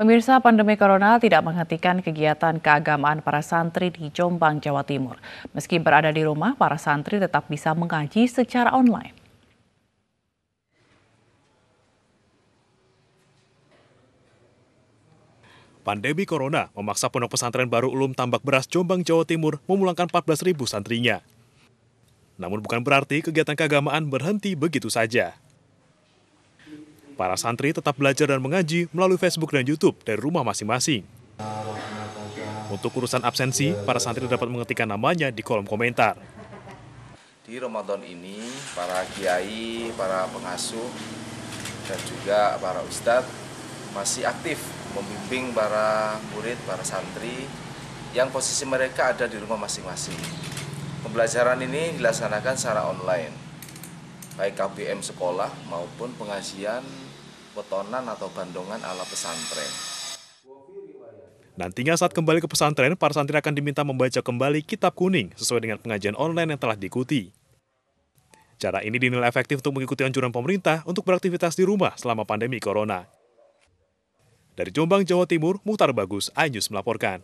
Pemirsa pandemi corona tidak menghentikan kegiatan keagamaan para santri di Jombang, Jawa Timur. Meski berada di rumah, para santri tetap bisa mengaji secara online. Pandemi Corona memaksa pondok pesantren baru Ulum Tambak Beras Jombang, Jawa Timur memulangkan 14.000 santrinya. Namun bukan berarti kegiatan keagamaan berhenti begitu saja. Para santri tetap belajar dan mengaji melalui Facebook dan YouTube dari rumah masing-masing. Untuk urusan absensi, para santri dapat mengetikkan namanya di kolom komentar. Di Ramadan ini, para kiai, para pengasuh, dan juga para ustadz masih aktif membimbing para murid, para santri yang posisi mereka ada di rumah masing-masing. Pembelajaran ini dilaksanakan secara online, baik KBM sekolah maupun pengajian petonan atau bandongan ala pesantren. Nantinya saat kembali ke pesantren, para santri akan diminta membaca kembali kitab kuning sesuai dengan pengajian online yang telah diikuti. Cara ini dinilai efektif untuk mengikuti anjuran pemerintah untuk beraktivitas di rumah selama pandemi corona. Dari Jombang, Jawa Timur, Muhtar Bagus, iNews melaporkan.